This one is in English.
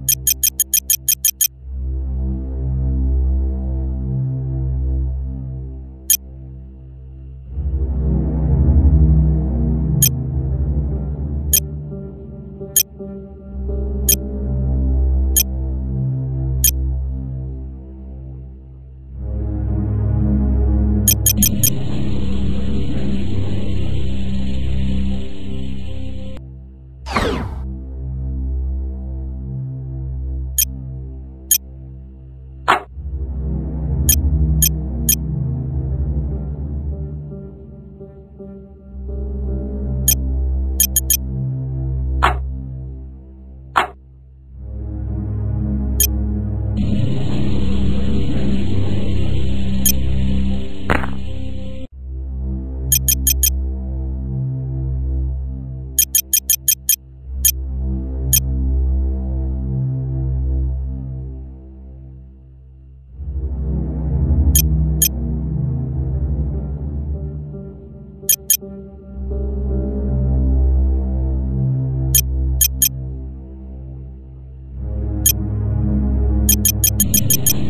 you you